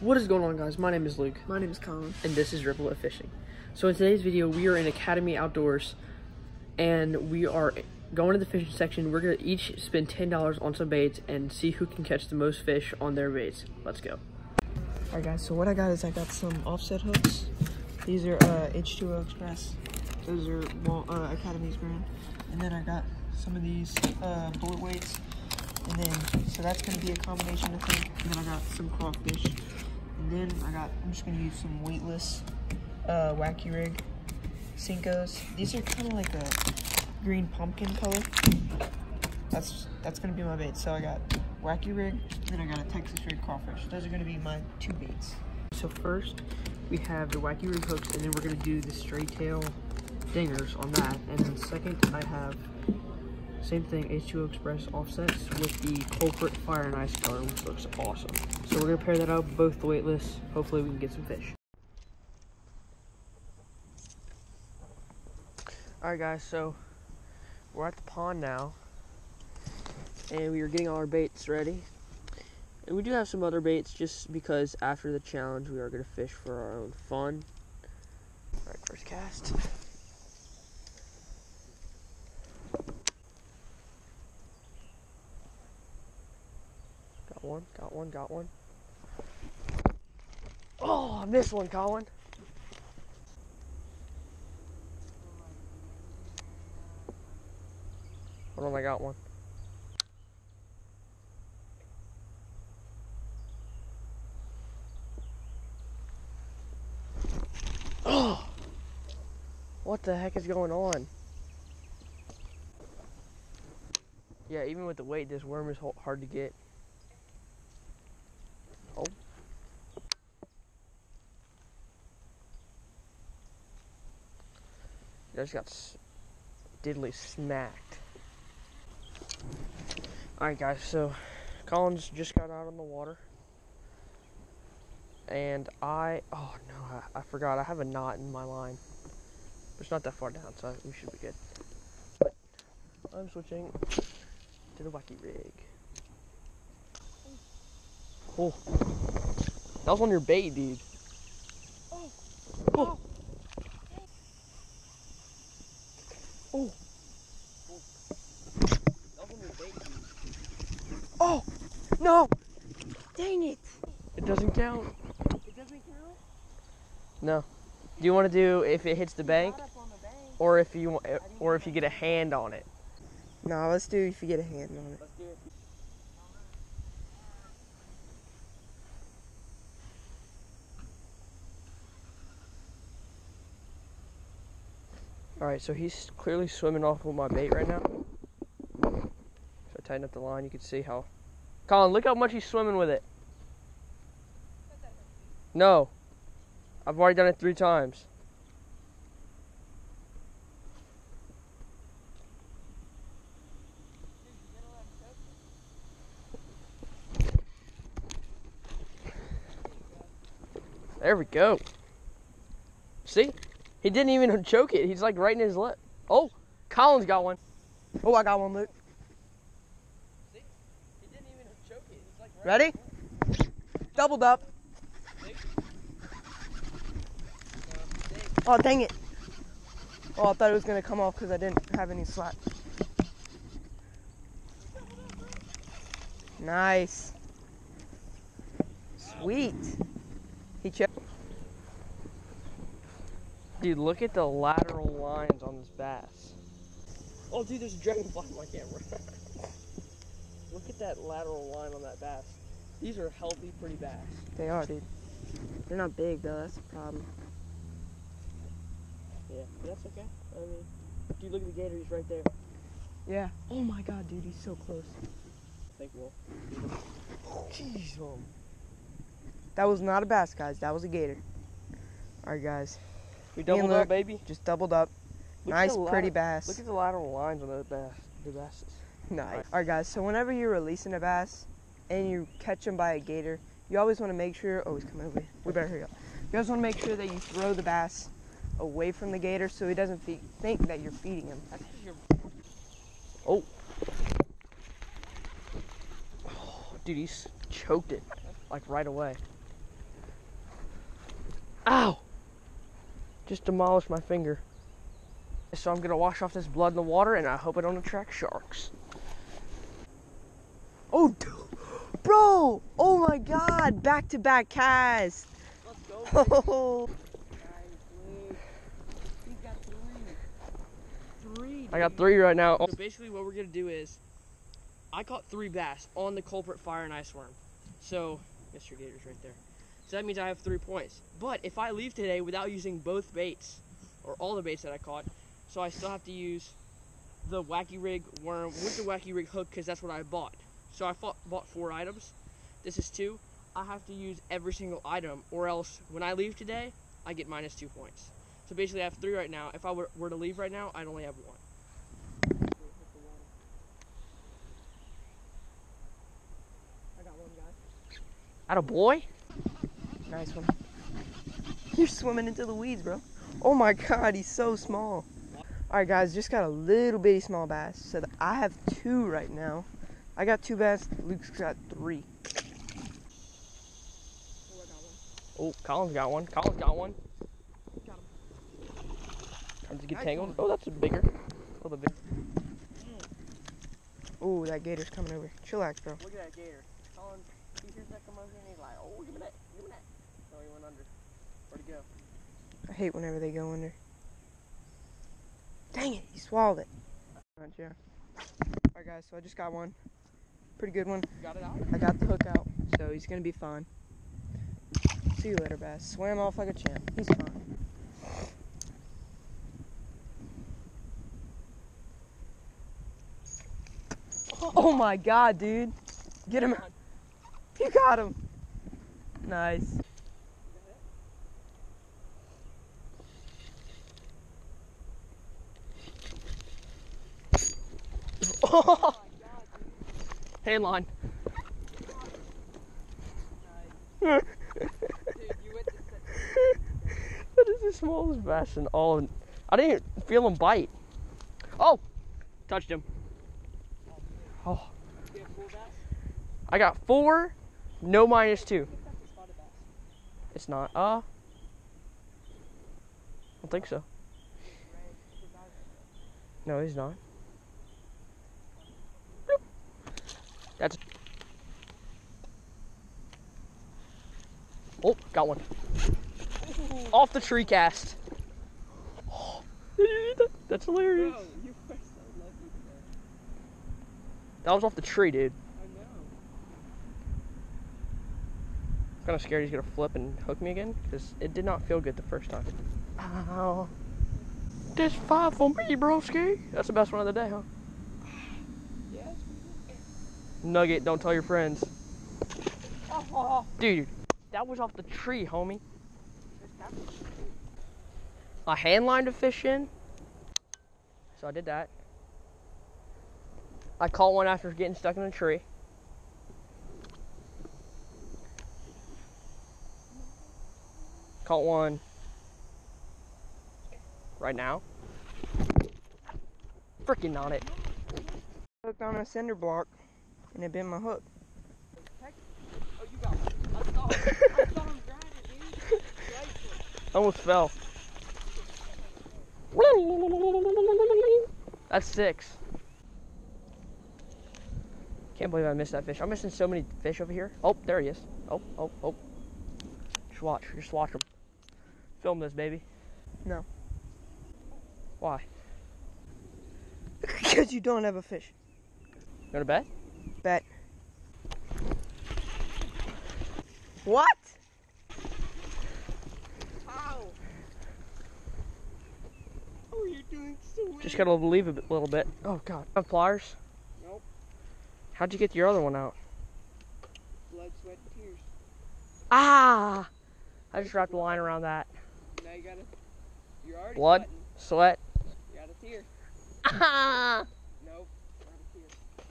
What is going on guys? My name is Luke My name is Colin. and this is Rip a Lip Fishing. So in today's video we are in Academy Outdoors and we are going to the fishing section. We're gonna each spend $10 on some baits and see who can catch the most fish on their baits. Let's go. Alright guys, so what I got is I got some offset hooks. These are uh, H2O Express. Those are uh, Academy's brand. And then I got some of these uh, bullet weights. And then, so that's going to be a combination of things. And then I got some crawfish. And then I got, I'm just to use some weightless uh, wacky rig Senkos. These are kind of like a green pumpkin color. That's that's to be my bait. So I got wacky rig, then I got a Texas rig crawfish. Those are to be my two baits. So first we have the wacky rig hooks and then we're gonna do the straight tail dingers on that. And then second I have same thing H2O Express offsets with the culprit fire and ice color which looks awesome. So we're gonna pair that up both the weightless. Hopefully we can get some fish. Alright guys, so we're at the pond now and we are getting all our baits ready. And we do have some other baits just because after the challenge we are going to fish for our own fun. Alright, first cast. Got one, got one, got one. Oh, I missed one, Colin. Hold on, I got one. Oh! What the heck is going on? Yeah, even with the weight, this worm is hard to get. Oh. I just got s- diddly smacked. Alright, guys, so Colin's just got out on the water. And I oh no I, I forgot. I have a knot in my line. But it's not that far down so we should be good. But I'm switching to the wacky rig. Oh. That was on your bait dude. Oh. Oh oh oh no dang it it doesn't count It doesn't count? No. Do you want to do if it hits the bank, Not up on the bank. or if you or if you get a hand on it? No, let's do if you get a hand on it. Let's do it. All right, so he's clearly swimming off with my bait right now. So I tighten up the line. You can see how. Colin, look how much he's swimming with it. No, I've already done it three times. There we go. See? He didn't even choke it. He's like right in his lip. Oh, Colin's got one. Oh, I got one, Luke. See? He didn't even choke it. He's like Ready? Doubled up. Oh, dang it. Oh, I thought it was going to come off because I didn't have any slack. Nice. Sweet. He checked. Dude, look at the lateral lines on this bass. Oh, dude, there's a dragonfly on my camera. look at that lateral line on that bass. These are healthy, pretty bass. They are, dude. They're not big, though. That's the problem. Yeah, that's okay. I mean, dude, look at the gator. He's right there. Yeah. Oh, my God, dude. He's so close. Thank you, Will. Jeez, um. That was not a bass, guys. That was a gator. All right, guys. We doubled up, baby. Just doubled up. Look nice, pretty bass. Look at the lateral lines on the bass. The basses. Nice. All right, guys. So whenever you're releasing a bass and you catch them by a gator, you always want to make sure. Oh, he's coming over here. We better hurry up. You always want to make sure that you throw the bass away from the gator so he doesn't fe- think that you're feeding him. Oh. Dude, he's choked it like right away. Ow! Just demolished my finger. So I'm gonna wash off this blood in the water and I hope I don't attract sharks. Oh, dude. bro! Oh my god! Back to back cast. Let's go. Oh. I got three right now. So basically what we're gonna do is, I caught three bass on the culprit fire and ice worm. So, Mr. Gator's right there. So that means I have three points. But if I leave today without using both baits, or all the baits that I caught, so I still have to use the wacky rig worm with the wacky rig hook because that's what I bought. So I fought, bought four items. This is two. I have to use every single item, or else when I leave today, I get minus two points. So basically, I have three right now. If I were, were to leave right now, I'd only have one. I got one guy. At a boy? Nice one. You're swimming into the weeds, bro. Oh my god, he's so small. Alright guys, just got a little bitty small bass. So I have two right now. I got two bass, Luke's got three. Oh, Colin's got one. Colin's got one. Got him. Time to get Nice tangled. one. Oh, that's a bigger. A little bit. Oh, that gator's coming over. Chillax, bro. Look at that gator. Colin, he hears that come over and he's like, oh, give me that, give me that. No, he went under. Where'd he go? I hate whenever they go under. Dang it, he swallowed it. Yeah. Alright guys, so I just got one. Pretty good one. Got it out? I got the hook out, so he's gonna be fine. See you later, Bass. Swam off like a champ. He's fine. Oh my god, dude. Get him out. You got him. Nice. Hand line. Dude, That is the smallest bass in all of I didn't feel him bite. Oh! Touched him. Oh. I got four, no minus two. It's not. Uh. I don't think so. No, he's not. That's. Oh, got one. Off the tree cast. That's hilarious. you are so lucky That was off the tree, dude. I know. I'm kind of scared he's gonna flip and hook me again because it did not feel good the first time. Ow. This five for me, broski. That's the best one of the day, huh? Nugget, don't tell your friends. Oh, Dude, that was off the tree, homie. A hand line to fish in. So I did that. I caught one after getting stuck in a tree. Caught one right now. Freaking on it. Hooked on a cinder block, and it bit my hook. Oh, you got one. I saw him. I saw him grab it, dude. Almost fell. That's six. Can't believe I missed that fish. I'm missing so many fish over here. Oh, there he is. Oh, oh, oh. Just watch. Just watch him. Film this, baby. No. Why? Because you don't have a fish. You want to bet? Bet. What? How? Oh, you're doing so Just gotta leave a bit, little bit. Oh, God. Have pliers? Nope. How'd you get your other one out? Blood, sweat, and tears. Ah! I just wrapped the line around that. Now you gotta. You're already Blood? Sweat. You got a tear. Ah! Nope. Not a tear.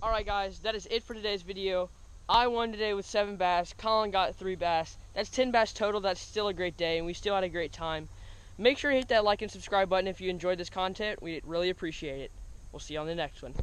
Alright guys, that is it for today's video. I won today with 7 bass, Colin got 3 bass. That's 10 bass total, that's still a great day, and we still had a great time. Make sure to hit that like and subscribe button if you enjoyed this content, We'd really appreciate it. We'll see you on the next one.